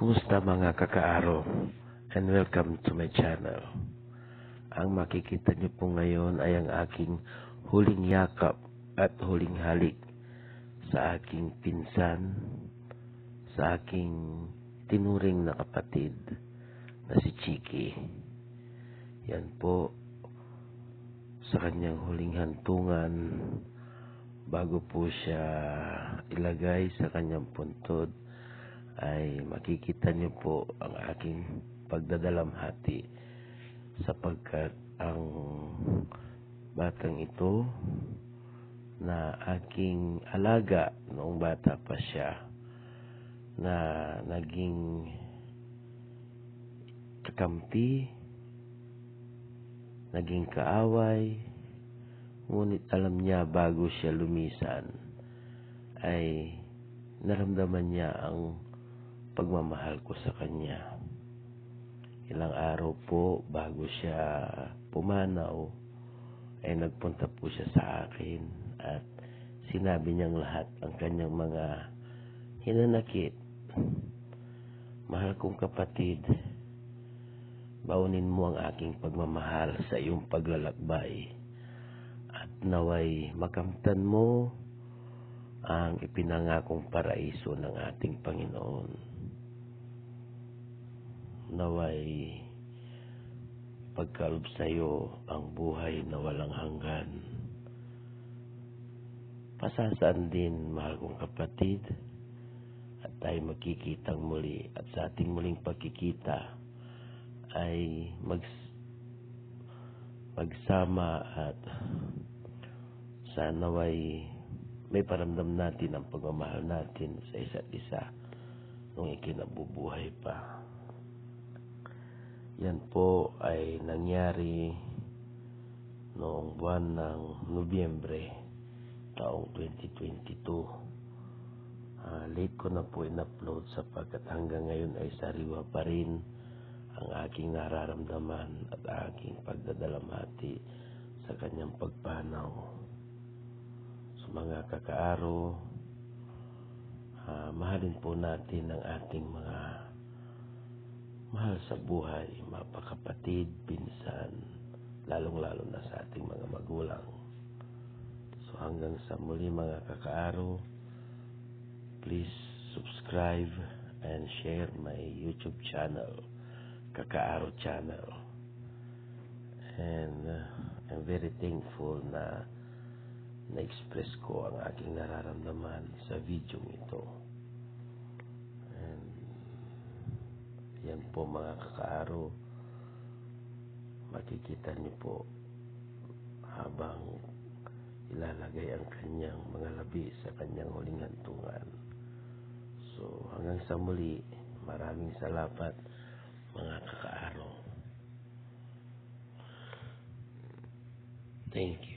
Kumusta mga kakaaro and welcome to my channel. Ang makikita niyo po ngayon ay ang aking huling yakap at huling halik sa aking pinsan, sa aking tinuring na kapatid na si Chiki. Yan po sa kanyang huling hantungan bago po siya ilagay sa kanyang puntod ay makikita niyo po ang aking pagdadalamhati sapagkat ang batang ito na aking alaga noong bata pa siya na naging kakampi, naging kaaway, ngunit alam niya bago siya lumisan ay naramdaman niya ang pagmamahal ko sa kanya. Ilang araw po bago siya pumanaw ay nagpunta po siya sa akin at sinabi niyang lahat ang kanyang mga hinanakit. Mahal kong kapatid, baunin mo ang aking pagmamahal sa iyong paglalakbay at naway makamtan mo ang ipinangakong paraiso ng ating Panginoon. Naway pagkaloob sa iyo ang buhay na walang hanggan. Pasasaan din, mahal kong kapatid, at tayo magkikitang muli at sa ating muling pagkikita ay mag magsama at sanaway may paramdam natin ang pagmamahal natin sa isa't isa nung ikinabubuhay pa. Yan po ay nangyari noong buwan ng Nobyembre taong 2022. Uh, late ko na po in-upload sapagkat hanggang ngayon ay sariwa pa rin ang aking nararamdaman at aking pagdadalamhati sa kanyang pagpanaw. Sa mga kakaaro, uh, mahalin po natin ang ating mga mahal sa buhay, mapakapatid, pinsan, lalong-lalo na sa ating mga magulang. So hanggang sa muli mga kakaaro, please subscribe and share my YouTube channel, Kakaaro Channel. And uh, I'm very thankful na na-express ko ang aking nararamdaman sa video ito. And yan po mga kakaaro, makikita niyo po habang ilalagay ang kanyang mga labi sa kanyang huling hantungan. So hanggang sa muli, maraming salamat mga kakaaro. Thank you.